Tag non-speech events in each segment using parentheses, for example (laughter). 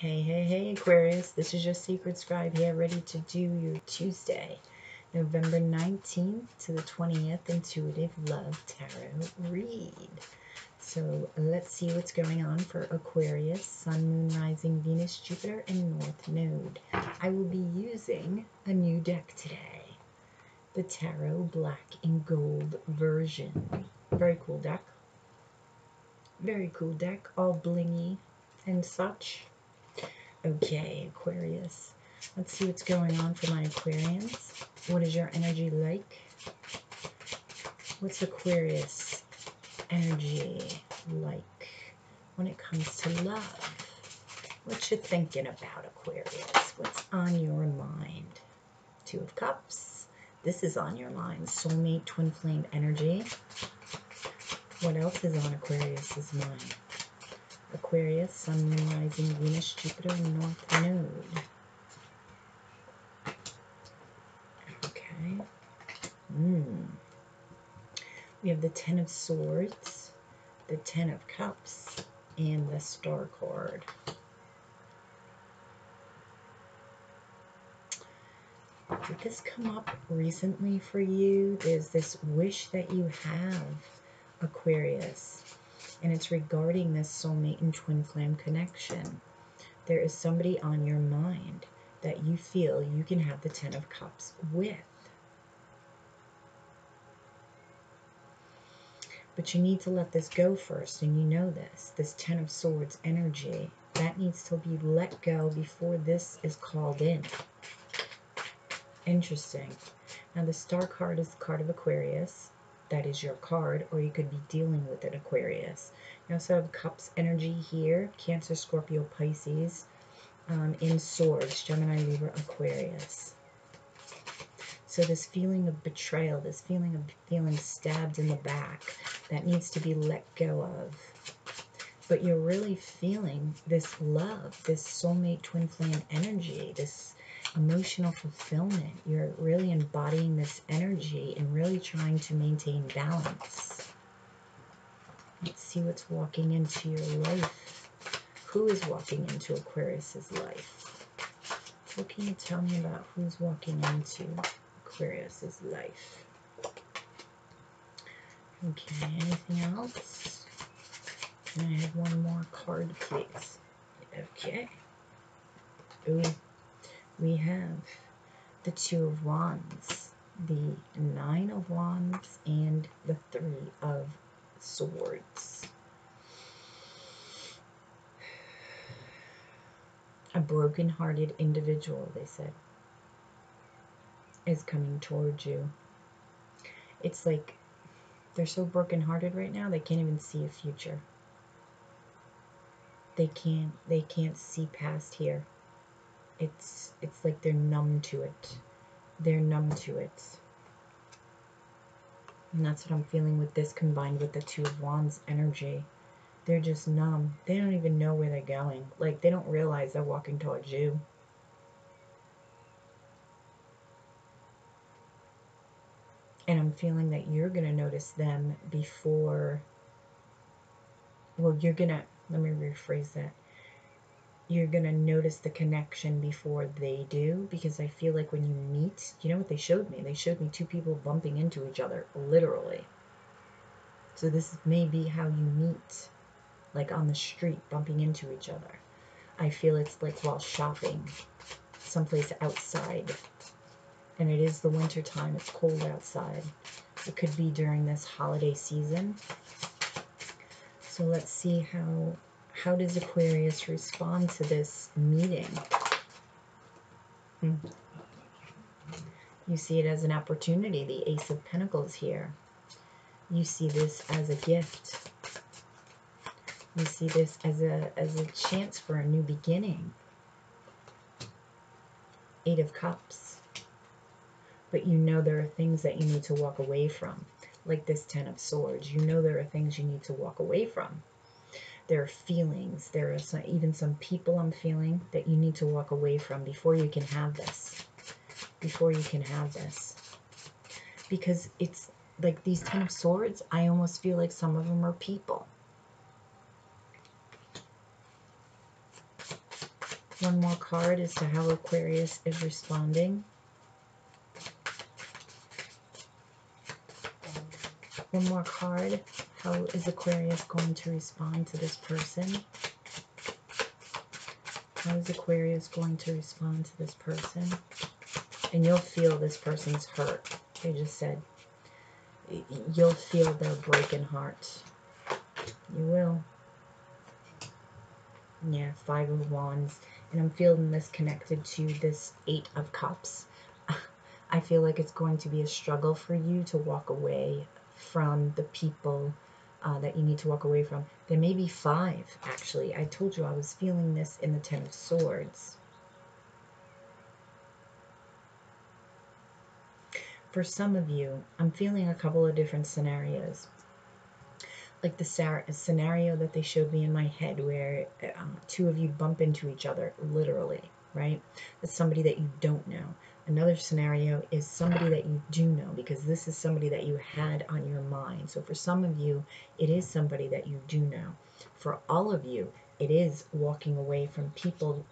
Hey, hey, hey, Aquarius. This is your Sacred Scribe here, ready to do your Tuesday, November 19th to the 20th Intuitive Love Tarot read. So let's see what's going on for Aquarius, Sun, Moon, Rising, Venus, Jupiter, and North Node. I will be using a new deck today, the Tarot Black and Gold version. Very cool deck. Very cool deck, all blingy and such. Okay, Aquarius. Let's see what's going on for my Aquarians. What is your energy like? What's Aquarius energy like when it comes to love? What you thinking about, Aquarius? What's on your mind? Two of Cups. This is on your mind. Soulmate, twin flame energy. What else is on Aquarius's mind? Aquarius, Sun, Moon, Rising, Venus, Jupiter, North Node. Okay. Hmm. We have the Ten of Swords, the Ten of Cups, and the Star card. Did this come up recently for you? There's this wish that you have, Aquarius and it's regarding this soulmate and twin flame connection. There is somebody on your mind that you feel you can have the Ten of Cups with. But you need to let this go first, and you know this. This Ten of Swords energy, that needs to be let go before this is called in. Interesting. Now, the Star card is the card of Aquarius that is your card, or you could be dealing with an Aquarius. You also have Cups energy here, Cancer, Scorpio, Pisces, um, in Swords, Gemini, Libra, Aquarius. So this feeling of betrayal, this feeling of feeling stabbed in the back, that needs to be let go of. But you're really feeling this love, this soulmate twin flame energy, this emotional fulfillment. You're really embodying this energy and really trying to maintain balance. Let's see what's walking into your life. Who is walking into Aquarius's life? What can you tell me about who's walking into Aquarius's life? Okay, anything else? Can I have one more card, please? Okay. Ooh we have the Two of Wands, the Nine of Wands, and the Three of Swords. A broken-hearted individual, they said, is coming towards you. It's like they're so broken-hearted right now, they can't even see a future. They can't, they can't see past here it's it's like they're numb to it. They're numb to it. And that's what I'm feeling with this combined with the Two of Wands energy. They're just numb. They don't even know where they're going. Like, they don't realize they're walking towards you. And I'm feeling that you're going to notice them before... Well, you're going to... Let me rephrase that you're going to notice the connection before they do because I feel like when you meet, you know what they showed me? They showed me two people bumping into each other, literally. So this may be how you meet, like on the street, bumping into each other. I feel it's like while shopping, someplace outside. And it is the winter time, it's cold outside. It could be during this holiday season. So let's see how how does Aquarius respond to this meeting? Hmm. You see it as an opportunity, the Ace of Pentacles here. You see this as a gift. You see this as a, as a chance for a new beginning. Eight of Cups. But you know there are things that you need to walk away from. Like this Ten of Swords. You know there are things you need to walk away from there are feelings, there are some, even some people I'm feeling that you need to walk away from before you can have this. Before you can have this. Because it's like these Ten of Swords, I almost feel like some of them are people. One more card as to how Aquarius is responding. One more card. How is Aquarius going to respond to this person? How is Aquarius going to respond to this person? And you'll feel this person's hurt. They just said, you'll feel their broken heart. You will. Yeah, Five of Wands. And I'm feeling this connected to this Eight of Cups. (laughs) I feel like it's going to be a struggle for you to walk away from the people uh, that you need to walk away from. There may be five, actually. I told you I was feeling this in the Ten of Swords. For some of you, I'm feeling a couple of different scenarios. Like the scenario that they showed me in my head where um, two of you bump into each other, literally, right? It's somebody that you don't know. Another scenario is somebody that you do know because this is somebody that you had on your mind. So for some of you, it is somebody that you do know. For all of you, it is walking away from people,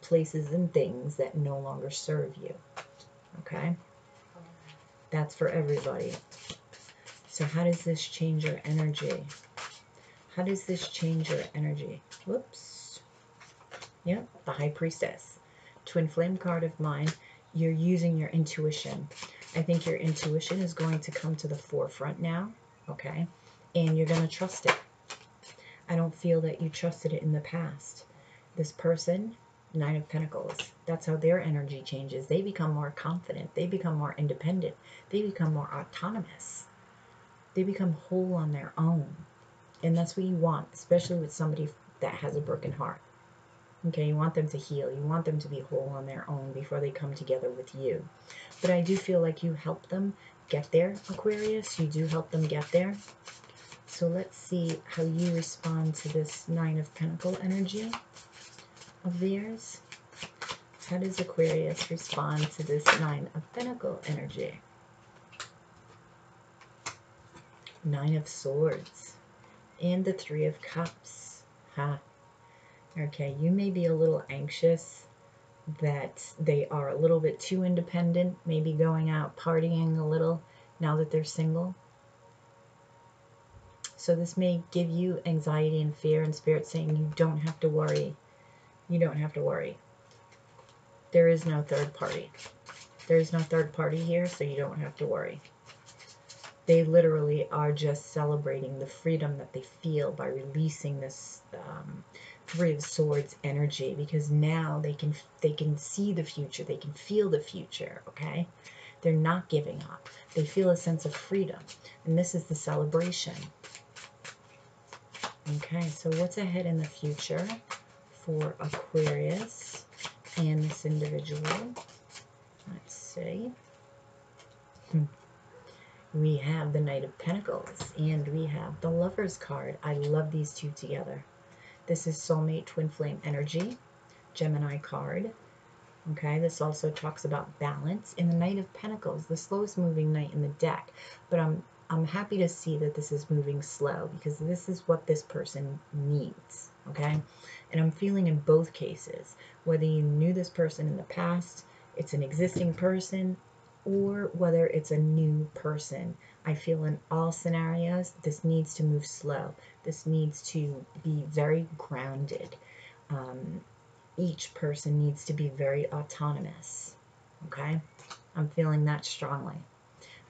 places, and things that no longer serve you. Okay? That's for everybody. So how does this change your energy? How does this change your energy? Whoops. Yep, the High Priestess. Twin Flame card of mine you're using your intuition. I think your intuition is going to come to the forefront now, okay? And you're going to trust it. I don't feel that you trusted it in the past. This person, Nine of Pentacles, that's how their energy changes. They become more confident. They become more independent. They become more autonomous. They become whole on their own. And that's what you want, especially with somebody that has a broken heart. Okay, you want them to heal. You want them to be whole on their own before they come together with you. But I do feel like you help them get there, Aquarius. You do help them get there. So let's see how you respond to this Nine of Pentacle energy of theirs. How does Aquarius respond to this Nine of Pentacle energy? Nine of Swords and the Three of Cups. Ha. Okay, you may be a little anxious that they are a little bit too independent, maybe going out partying a little now that they're single. So this may give you anxiety and fear and spirit saying you don't have to worry. You don't have to worry. There is no third party. There is no third party here, so you don't have to worry. They literally are just celebrating the freedom that they feel by releasing this um, Three of Swords energy because now they can they can see the future, they can feel the future, okay? They're not giving up. They feel a sense of freedom. And this is the celebration. Okay, so what's ahead in the future for Aquarius and this individual? Let's see. Hmm. We have the Knight of Pentacles and we have the Lover's card. I love these two together. This is Soulmate Twin Flame Energy, Gemini card. Okay, this also talks about balance. In the Knight of Pentacles, the slowest moving knight in the deck. But I'm I'm happy to see that this is moving slow because this is what this person needs. Okay, and I'm feeling in both cases, whether you knew this person in the past, it's an existing person, or whether it's a new person. I feel in all scenarios, this needs to move slow. This needs to be very grounded. Um, each person needs to be very autonomous. Okay? I'm feeling that strongly.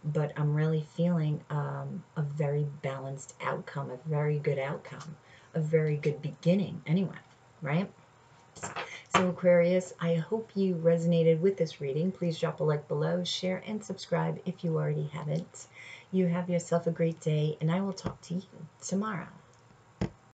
But I'm really feeling um, a very balanced outcome, a very good outcome, a very good beginning, anyway, right? Aquarius, I hope you resonated with this reading. Please drop a like below, share, and subscribe if you already haven't. You have yourself a great day, and I will talk to you tomorrow.